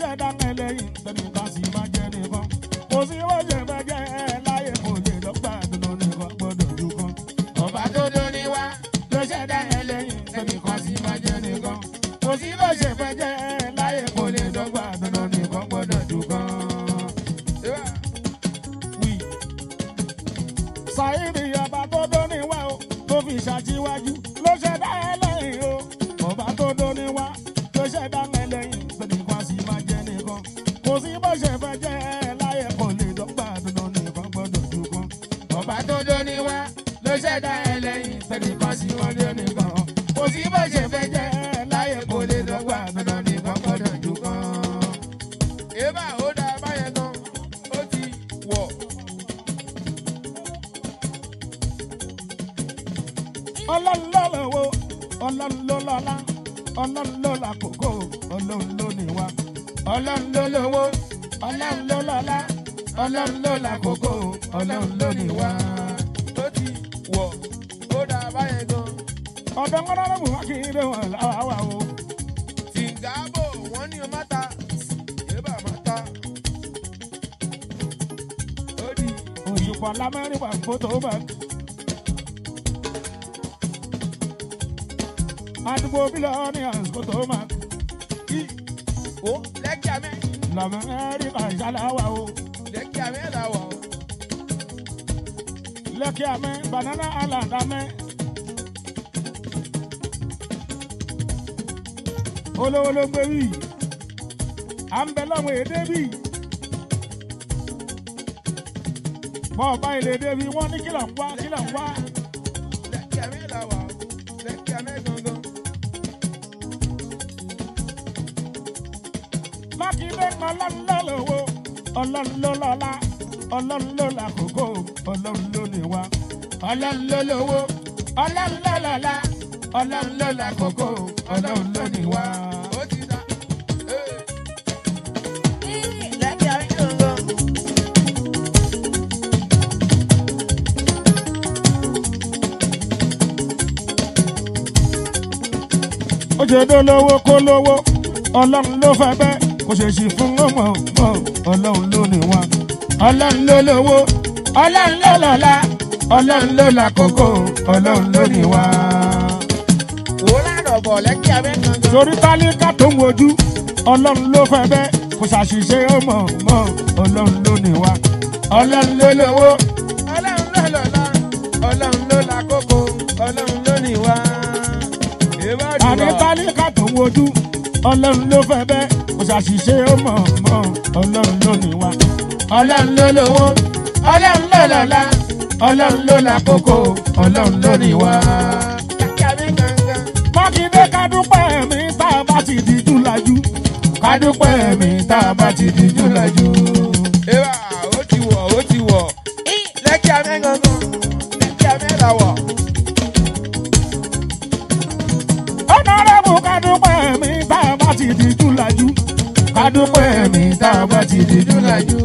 ṣẹ̀dá ẹlẹ́yìn tẹnìkan sì máa ṣẹ̀dá ẹlẹ́yìn tẹnìkan sì máa jẹ́ nìkan kò sí bó ṣe fẹ́ jẹ́ láyé kò lè dọ́gba dandan nìkan gbọ́dọ̀ ju kan. Eba ó dá báyẹn gan, ó ti wọ̀. ọlọ́run ló lọ́wọ́ ọlọ́run ló lọ́lá ọlọ́run ló làkókò ọlọ́run wọ̀, ó dá báyẹn gan. ọ̀dọ́ ńlọ́rọ́ mú wá kí n lè wọ̀n láwa o. Tìǹgàbò wọ́n ní o má ta, Eba má ta. Ó di òṣùpọ̀ lamẹ́rìnwá fótó bá. àdúgbò bílíọ̀nù àsìkò máa kí ó lẹ́kì àmẹ́, lamẹ́rìnwá ìṣàlàwà o. lẹ́kì àmẹ́ là wọ̀. Lẹ́kì àmẹ́ banana island àmẹ́. olówó ló gbé wí à ń bẹ lọ́wọ́ èdè bí. bọ́ọ̀ bá ilé débi wọ́n ní kìlọ̀ ń wá kìlọ̀ ń wá. Lẹ́kì àmẹ́ là wọ̀, lẹ́kì àmẹ́ gangan. mákindé ọlọ́run ló lọ́lá ọlọ́run ló làkókò ọlọ́run ló níwá ọlọ́run ló lówó ọlọ́run ló lọ́lá. Ọlọ́run ló làkókò ọlọ́run ló níwá. Ó ṣe dó lówó kó lówó. Ọlọ́run ló fẹ́ bẹ́ẹ̀ kò ṣe ṣì fún ọmọ ọlọ́run ló níwá ọlọ́run ló lówó ọlọ́run ló lọ́lá ọlọ́run ló làkókò ọlọ́run ló níwá. Wò lárọ̀ bọ̀ lẹ́kì àmẹ́ gangan. torí tálíkà tó ń wojú ọlọ́run ló fẹ́ bẹ́ẹ̀ kò ṣàṣìṣe ọmọ ọmọ ọlọ́run ló ní wa ọlọ́run ló lówó Ọlọ́run ló lọ́lá, Ọlọ́run ló lákòókò, Ọlọ́run ló ní wá. Àní wá. tálíkà tó ń wojú ọlọ́run ló fẹ́ bẹ́ẹ̀ kò ṣàṣìṣe ọmọ ọmọ ọlọ́run ló ní wa ọlọ́run ló lówó ọlọ́run ló lọ́lá ọlọ́run ló lákòókò ọlọ́run ló ní gangan. mákindé kádúpẹ́ mi tá a bá ti díjú lajú kádúpẹ́ mi tá a bá ti díjú lajú. Eba ó ti wọ̀, ó ti wọ̀. Lẹ́kì àmẹ́ gangan. Lẹ́kì àmẹ́ là wọ̀. ọ̀nàrẹ́bù kádúpẹ́ mi tá a bá ti díjú lajú kádúpẹ́ mi tá a bá ti díjú lajú.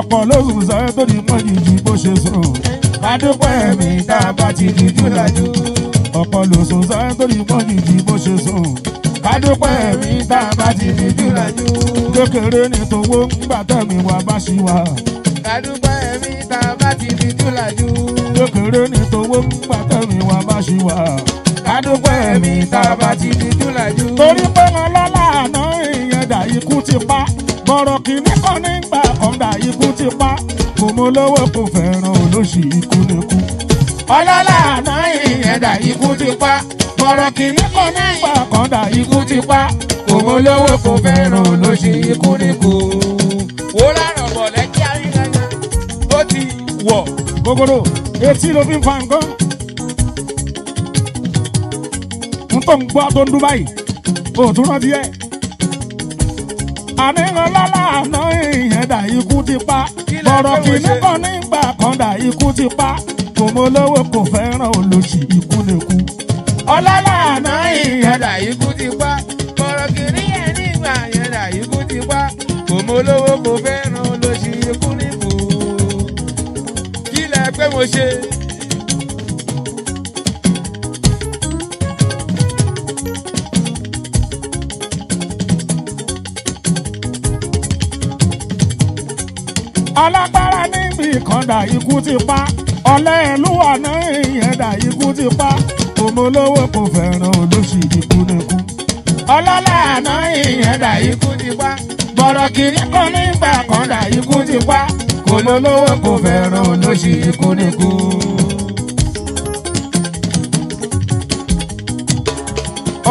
Ọ̀pọ̀ lóṣù sọ tó di pọ́njì ju bó ṣe sùn kádúpẹ́ mi tá a bá ti díjú lajú. ọ̀pọ̀ lóṣù sọ tó di pọ́njì ju bó ṣe sùn kádúpẹ́ mi tá a bá ti díjú lajú. kékeré ní tòwó ńgbà tẹ̀mí wa bá ṣì wà. Kàdúpẹ́ mi tá a bá ti di júlájú. kékeré ní tòwó ńgbà tẹ̀mí wa bá ṣì wà. kádúpẹ́ mi tá a bá ti di júlájú. torí pé wọn lọ́la àná ìyẹn dà ikú ti pa bọ̀rọ̀ kìíní kan nígbà kan dà ikú ti pa kò mọ lówó kò fẹ́ràn olóṣì ikú nìkú. ọlọ́lá àná ìyẹn dà ikú ti pa bọ̀rọ̀ kìíní kan nígbà kan dà ikú ti pa kò mọ lówó kò fẹ́ràn olóṣì ikú nìkú. Wò lárọ̀ bọ̀ lẹ́kì àmẹ́ gangan. Ó ti wọ̀. gogoro etí ló fi ń fa nǹkan. n tó ń gbọ́ tó ń dún báyìí o tún rántí ẹ̀. Àní ọlọ́lá àná ìyẹn dà ikú ti pa mo kìíní kan nígbà kan dà ikú ti pa kò mọ olówó kò fẹ́ràn olóṣì ikú nìkú. ọlọ́lá àná ìyẹn dà ikú ti pa. Bọ̀rọ̀ kìíní yẹn nígbà yẹ̀dà ikú ti pa. Kò mọ olówó kò fẹ́ràn olóṣì ikú nìkú. Kí lẹ pé mo ṣe? Alágbára níbi ìkàndà ikú ti pa. Ọ̀lẹ́ ìlú àná ìyẹ̀dà ikú ti pa. Òmolówó kò fẹ́ràn olóṣì ikú nìkú. ọlọ́lá àná ìyẹ̀dà ikú ti pa. Bọ̀rọ̀ kìíní kan nígbà kàndà ikú ti pa. Òmolówó kò fẹ́ràn olóṣì ikú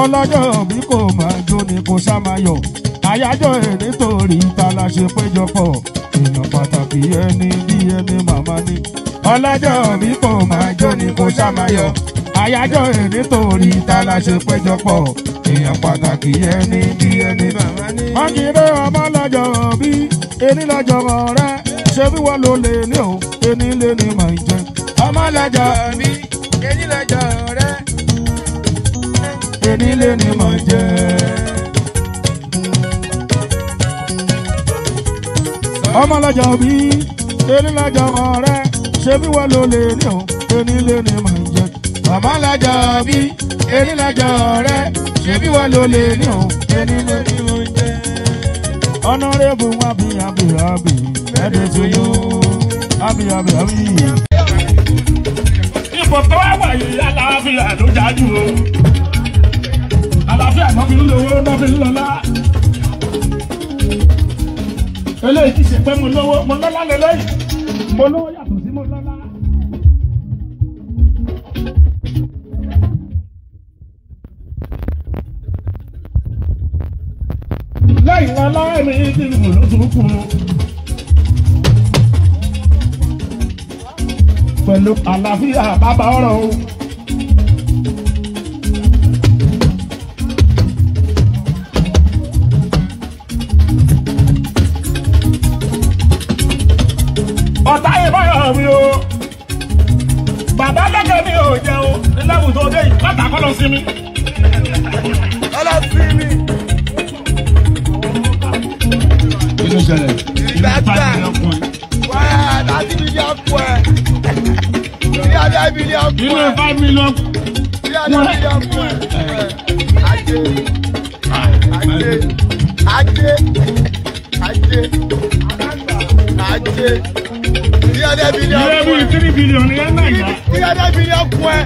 ọlọ́jọ́ bí kò máa jó kò ṣá máa yọ̀. Àyájọ́ ẹ̀ nítorí ta la ṣe péjọpọ̀ èèyàn pàtàkì ẹni bí ẹni màmá ni. ọlọ́jọ́ bí kò máa jó ni kò ṣá máa yọ̀ àyájọ́ ẹ̀ nítorí ta la ṣe péjọpọ̀ èèyàn pàtàkì ẹni bí ẹni màmá ni. wọ́n kì í dé ọmọ lọ́jọ́ bí ẹni lọ́jọ́ rẹ̀ ṣé bí wọ́n ló lè ní o ẹni lè ní màá jẹ. ọmọ lọ́jọ́ bí ẹni lọ́jọ́ rẹ̀ ẹni lè ní màá jẹ. Ọmọ lọ́jọ́ bí ẹni lọ́jọ́ ọ̀rẹ́ ṣé bí wọ́n ló lè ní o ẹni lè ní mà ń jẹ. ọmọ lọ́jọ́ bí ẹni lọ́jọ́ ọ̀rẹ́ ṣé bí wọ́n ló lè ní o ẹni lè ní mà ń jẹ. ọ̀nàrẹ́bù wọn bí àbí ẹ̀dẹ̀ tó yó àbí àbí ipò tó wá wà yìí aláàfíà ló jájú o àlàáfíà náà fi ń lówó náà fi ń lọ́lá eléyìí ti ṣe pé mo lówó mo lọ́lá lélẹ́yìí mo lówó yàtọ̀ sí mo lọ́lá. lẹ́yìn wọn láwọn mi ti wù ló tún kù. pẹ̀lú àlàáfíà bàbá ọ̀rọ̀ o. Ló ṣẹlẹ̀? Ìgbàgbà. Wá láti mílíọ̀n kú ẹ̀. Three hundred million kú Inú ẹ̀. five million. Three hundred million kú ẹ̀. Ajé. Ajé. Ajé. Ajé. Ajé. Hundred million Ilé kú bíi ẹ̀. three billion ní ẹ̀ náà yá. Kú ẹ̀.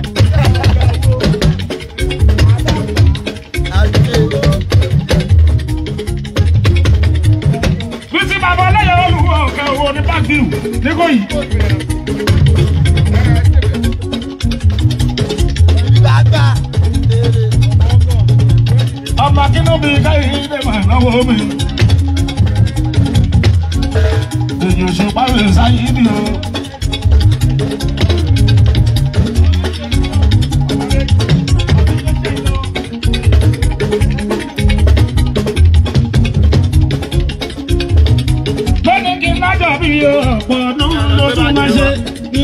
Bákìrù ní kò yìí. Ìgbàgbà. Ọba kínú mi káyìí ilé màá náwó mi. Èyí ò ṣe pàrọ̀ sáyé mi o.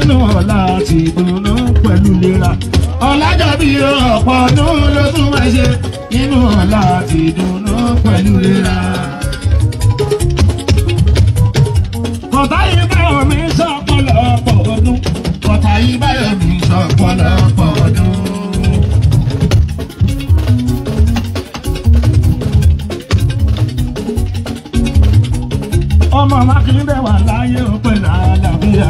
nínú ọ̀la àti ìdùnnú pẹ̀lú ìlera. ọ̀làjọ bí ọ̀pọ̀ ọdún ló tún máa ṣe nínú ọ̀la àti ìdùnnú pẹ̀lú ìlera. kọ̀tà yìí báyọ̀ mi sọ̀pọ̀lọpọ̀ ọdún. kọ̀tà yìí báyọ̀ mi sọ̀pọ̀lọpọ̀ ọdún. ọmọ mákindé wà láyé òpin àlàáfíà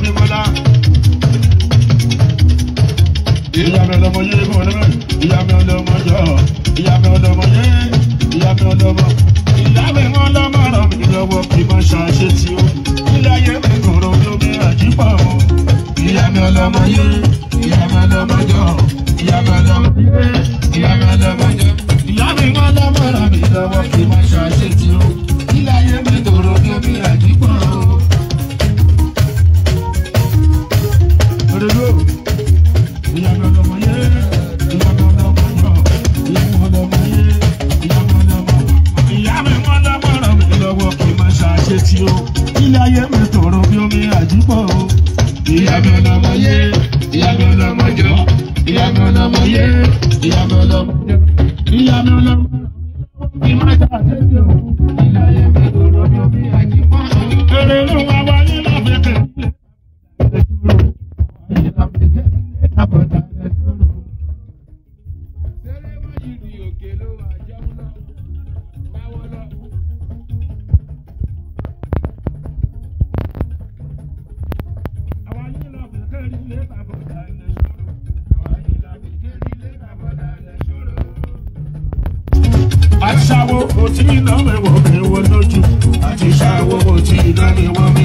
bí bọ́lá. ìyá mi ọlọmọ yé kò ní bẹ́ẹ̀ ìyá mi ọlọmọ jọ ìyá mi ọlọmọ yé ìyá mi ọlọ́mọ. Ìyá mi wọn lọ́mọ ràn mí lọ́wọ́ kí n má tí ó. Ilé ayé mi tòrò bí omi àjípọ̀ o. Ìyá mi ọlọ́mọ yé, ìyá mi ọlọ́mọ jọ, ìyá mi ọlọ́mọ yé, ìyá mi ọlọ́mọ jọ, ìyá mi ọlọ́mọ kí má ṣàṣe tí ó. Ilé ayé mi tòrò bí omi àjípọ̀ o. Èrè ló wá wáyé láfẹ̀kẹ̀. Sẹ́lẹ̀ mi wò mí wò lójú àti ṣàwó mo ti iná mi wò mí.